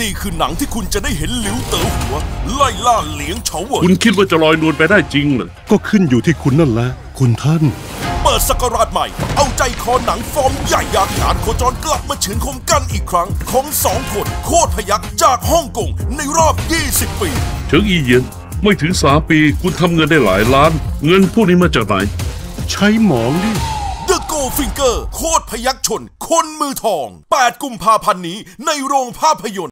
นี่คือหนังที่คุณจะได้เห็นหลิวเต๋อหัว ไล่ล่าเหลียงเฉาเหวิคุณคิดว่าจะลอยนวลไปได้จริงเหรอ ก็ขึ้นอยู่ที่คุณนั่นแหละ คุณท่าน เปิดสกราชใหม่ เอาใจคอหนังฟอร์มใหญ่ยากงานโคจรกลับมาเฉือนคมกันอีกครั้ง ของสองคนโคตรพยักจากฮ่องกงในรอบ 20 ปีเฉิงอีเยียนไม่ถึงสามปีคุณทำเงินได้หลายล้าน เงินพวกนี้มาจากไหน ใช้หมองดิ The Goldfinger โคตรพยักชน คนมือทอง 8 กุมภาพันธ์นี้ในโรงภาพยนตร์